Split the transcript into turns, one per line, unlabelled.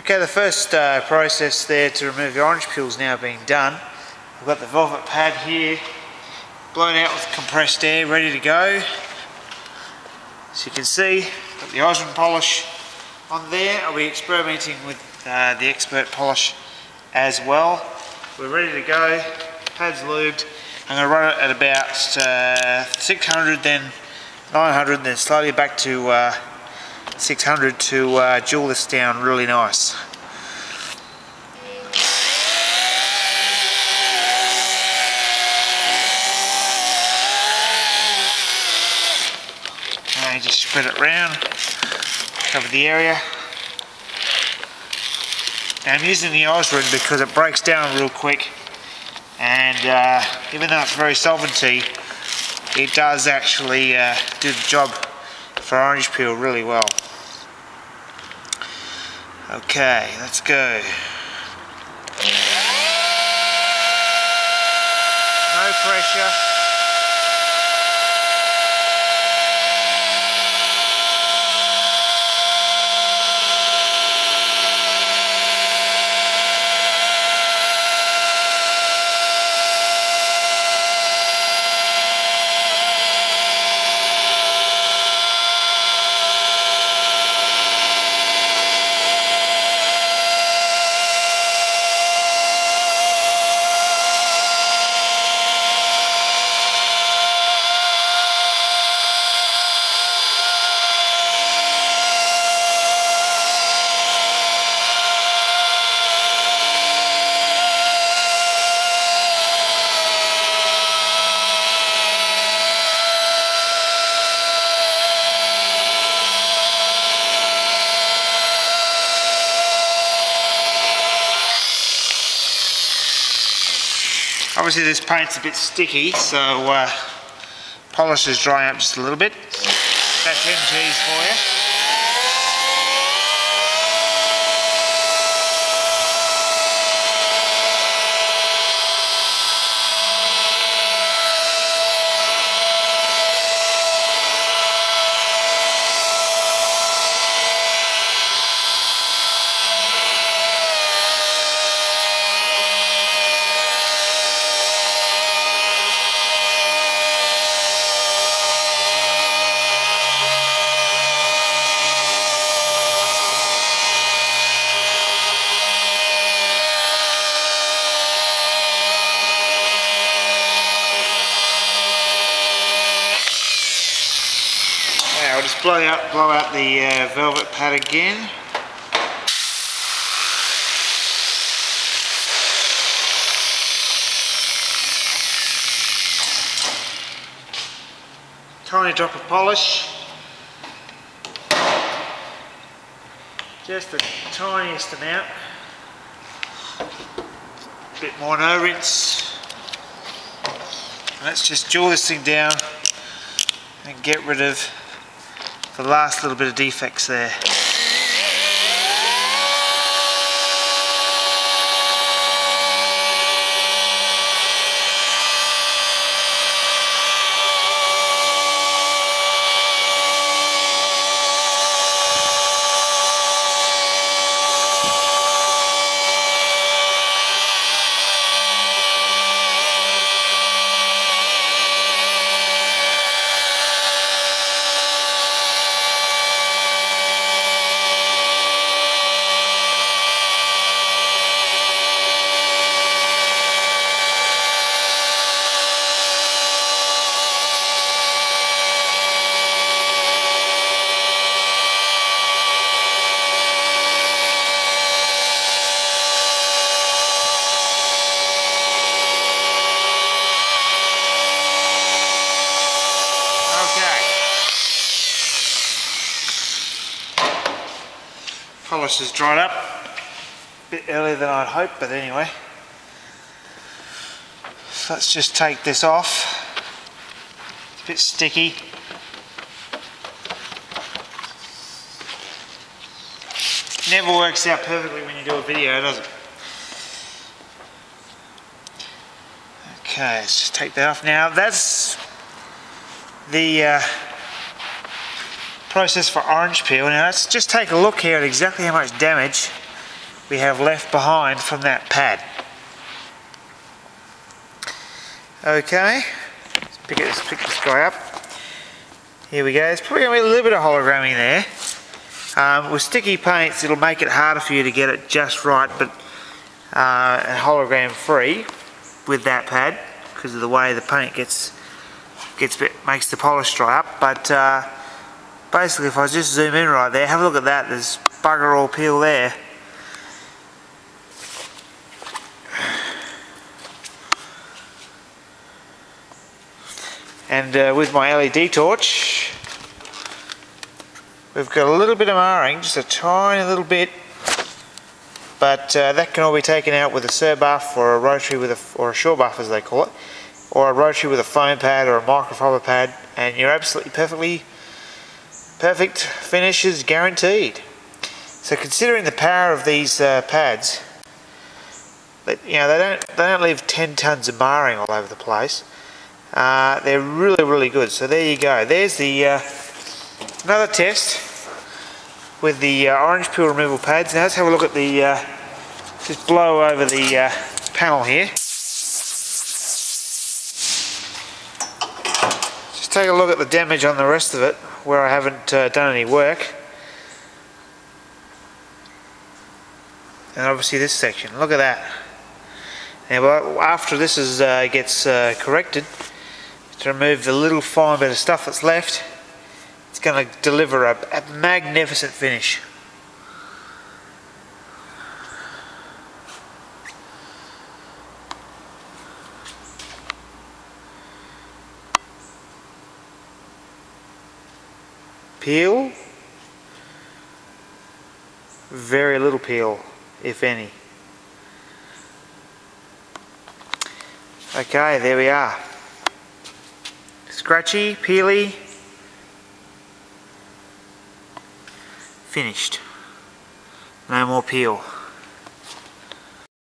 Okay, the first uh, process there to remove the orange peel is now being done. I've got the velvet pad here, blown out with compressed air, ready to go. As you can see, got the Osren polish on there. I'll be experimenting with uh, the Xpert polish as well. We're ready to go, pad's lubed. I'm going to run it at about uh, 600 then 900 then slowly back to uh, 600 to uh, jewel this down really nice. Just spread it around, cover the area. And I'm using the Osren because it breaks down real quick and uh, even though it's very solventy it does actually uh, do the job for orange peel really well. Okay, let's go. No pressure. Obviously this paint's a bit sticky, so uh, polish is drying up just a little bit. That's MG's for you. I'll just blow out, blow out the uh, velvet pad again. Tiny drop of polish. Just the tiniest amount. A bit more no rinse. Let's just jaw this thing down and get rid of the last little bit of defects there. Has dried up a bit earlier than I'd hoped, but anyway. So let's just take this off. It's a bit sticky. Never works out perfectly when you do a video, does it? Okay, let's just take that off now. That's the uh, process for orange peel. Now let's just take a look here at exactly how much damage we have left behind from that pad. Okay, let's pick, it, let's pick this guy up. Here we go, it's probably going to be a little bit of hologramming there. Um, with sticky paints it'll make it harder for you to get it just right but uh, hologram free with that pad because of the way the paint gets gets bit, makes the polish dry up but uh, basically if I just zoom in right there have a look at that there's bugger all peel there. And uh, with my LED torch we've got a little bit of marring just a tiny little bit. But uh, that can all be taken out with a Surbuf or a rotary with a, or a Sure Buff as they call it or a rotary with a foam pad or a microfiber pad and you're absolutely perfectly perfect finish is guaranteed so considering the power of these uh, pads you know they don't they don't leave 10 tons of marring all over the place uh, they're really really good so there you go there's the uh, another test with the uh, orange peel removal pads. Now let's have a look at the, uh, just blow over the uh, panel here. Take a look at the damage on the rest of it where I haven't uh, done any work. And obviously this section, look at that. Now after this is, uh, gets uh, corrected, to remove the little fine bit of stuff that's left, it's going to deliver a, a magnificent finish. Peel, very little peel, if any. Okay, there we are. Scratchy, peely, Finished. No more peel.